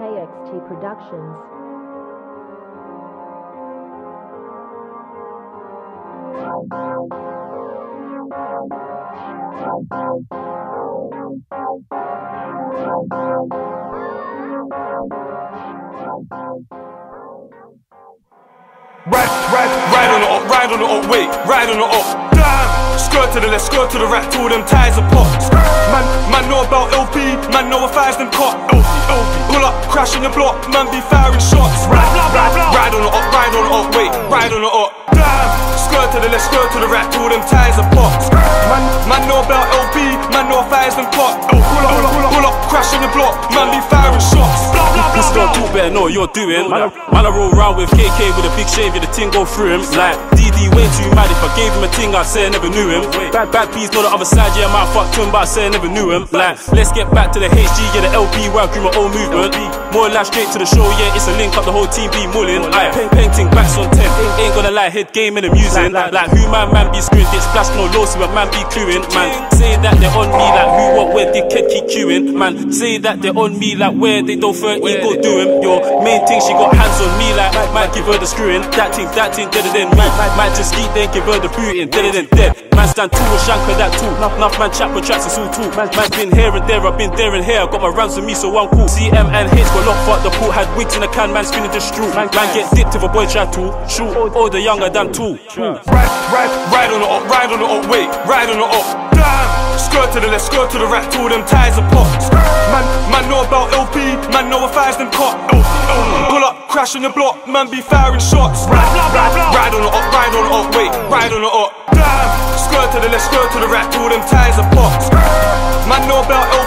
KXT Productions. Ride, ride, ride on the up, ride on the up, wait, ride on the up. Damn! Skirt to the left, skirt to the right, till them ties are popped. Man, man know about LB, man know if I's them caught. LB, LB. Pull up, crash on your block, man be firing shots. Ride, ride, ride on the up, ride on the up, wait, ride on the up. Damn! Skirt to the left, skirt to the right, till them ties are popped. Man, man know about LB, man know if I's them caught. Pull up, pull up, pull up, crash on your block, man be firing shots. This girl talk better know what you're doing. Man, I, I roll round with KK with a big shave, yeah, the ting go through him. Like, DD way too mad. If I gave him a ting, I'd say I never knew him. Bad, bad peas, know the other side, yeah, I might fuck him, but I say I never knew him. Like, let's get back to the HG, yeah, the LB where I grew my own movement. More life straight to the show, yeah, it's a link up, the whole team be mulling. Aye, paint, painting backs on 10. Ain't gonna lie, head game and amusing. Like, who man, man be screwing, get splashed, no lossy, but man be cluing. Man, say that they're on me, like, dickhead keep queuing. Man, say that they're on me, like, where they don't feel ego do him. Your main thing, she got hands on me, like, might give her the screwing. That thing, that thing, deader than me. Might just keep then give her the booting, deader than dead. Man stand tall, shanker that too. Enough man chat for tracks, it's all too. Man, man's been here and there, I've been there and here. I got my rounds with me, so I'm cool. CM and H got locked, fuck the pool. Had wigs in a can, man spinning the straw. Man get dipped if a boy try to. Shoot, older, younger than two. Ride, ride, ride on the up, ride on the up, wait, ride on the up. Damn! Skirt to the left, skirt to the right, till them ties are popped. Man, man know about LB, man know if I's them caught. Pull up, crash on your block, man be firing shots. Ride, ride, ride on the up, ride on the up, wait, ride on the up. To the left, skirt to the right, till them ties popped. Man know about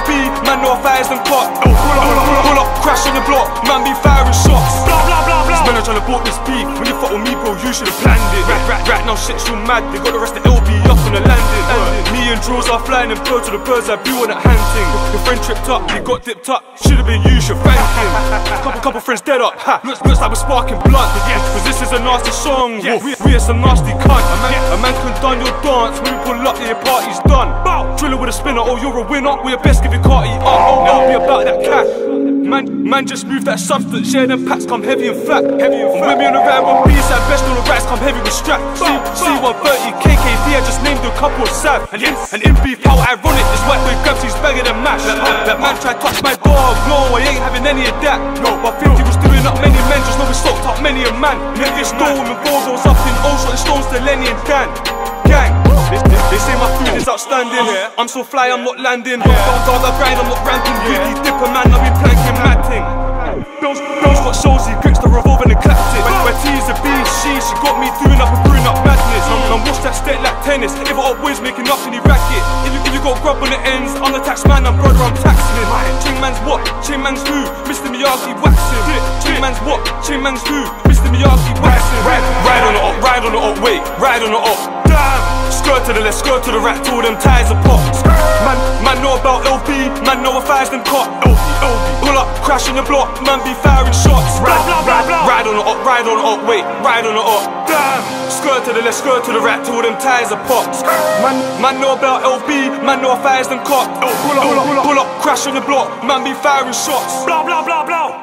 fuck with me, bro, you should've planned it. Right, right, right now, shit's so mad. They got the rest of LB up on the landing. Me and Drills are flying and bird to the birds I blew on that hand thing. Your friend tripped up, he got dipped up. Should've been you, should thank him. Couple, couple friends dead up. Ha. Looks, looks like we're sparking blood. Yeah, cause this is a nasty song. Yeah. We, we are some nasty cunt. A man, a man can done your dance. When we pull up, yeah, your party's done. Bow. Drilla with a spinner, oh, you're a winner. We your best, give your carty up. Oh, now Man, just move that substance. Yeah, them packs come heavy and flat. Heavy and fat. When we on the ride, one piece at best on the rats come heavy with strap. C, C130, KKD, I just named a couple of sav. And yes, and in beef, how ironic this white boy grabs his bag and mash. That, that man tried touch my dog, no, I ain't having any of that. No, but 50 was doing up many men, just know we soaked up many a man. Nigga stole with balls up in O's, the stones to Lenny and Dan. Gang. They, they, they say my food is outstanding. I'm so fly, I'm not landing. Don't dog, I grind, I'm not ramping. Really dipper man, I be tennis. If I up boys making up the racket. If you, if you got grub on the ends, I'm the tax man, I'm brother, I'm taxing him. Chain man's what? Chain man's who? Mr. Miyagi waxing. Chain man's what? Chain man's who? Mr. Miyagi waxing. Ride, ride on the up, ride on the up, wait, ride on the up. Damn! To the left, skirt to the right, till them ties are popped. Man, man know about LB, man know if I's them caught. LB, LB. Pull up, crash on your block, man be firing shots. Ride, ride, ride on the up, ride on the up, wait, ride on the up. Damn! Skirt to the left, skirt to the right, till them ties are popped. Man, man know about LB, man know if I's them caught. Pull up, pull up, pull up, crash on your block, man be firing shots. Blah blah blah blah.